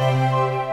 Música